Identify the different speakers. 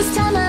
Speaker 1: It's time